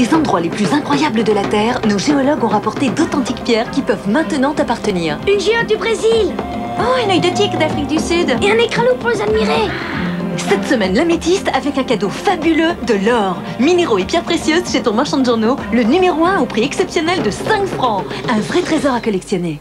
Des endroits les plus incroyables de la Terre, nos géologues ont rapporté d'authentiques pierres qui peuvent maintenant t'appartenir. Une géode du Brésil Oh, un œil de tigre d'Afrique du Sud Et un écralou pour les admirer Cette semaine, l'améthyste avec un cadeau fabuleux de l'or. Minéraux et pierres précieuses chez ton marchand de journaux, le numéro 1 au prix exceptionnel de 5 francs. Un vrai trésor à collectionner.